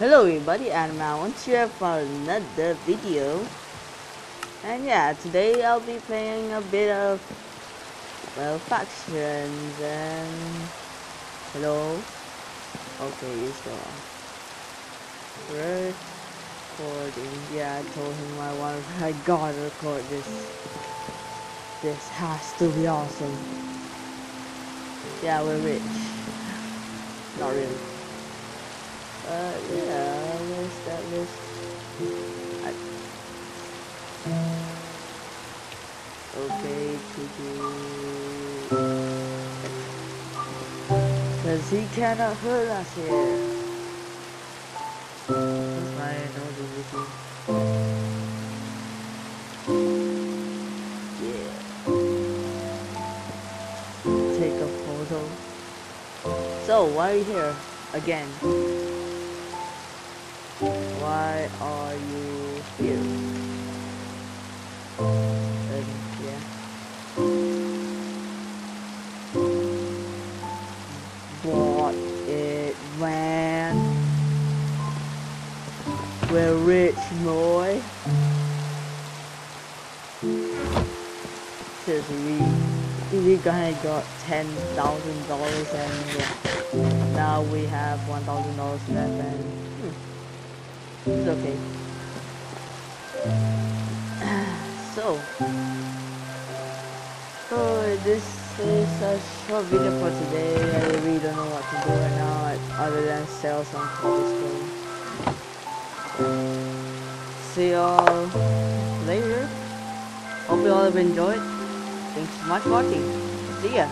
Hello everybody, and I want here for another video. And yeah, today I'll be playing a bit of, well, factions and... Hello? Okay, you still. Recording. Yeah, I told him I want I gotta record this. This has to be awesome. Yeah, we're rich. Not really. Uh, yeah, let's establish. I... Okay, to do. Cause he cannot hurt us here. That's why I know the wiki. Yeah. Take a photo. So, why are you here? Again. Why are you here? And yeah. It, man. We're rich, boy. Seriously, we, we kinda got ten thousand dollars and yeah, now we have one thousand dollars left and hmm, it's okay. So, oh, this is a short video for today. I really don't know what to do right now other than sell some cobblestone. See y'all later. Hope you all have enjoyed. Thanks so much for watching. See ya.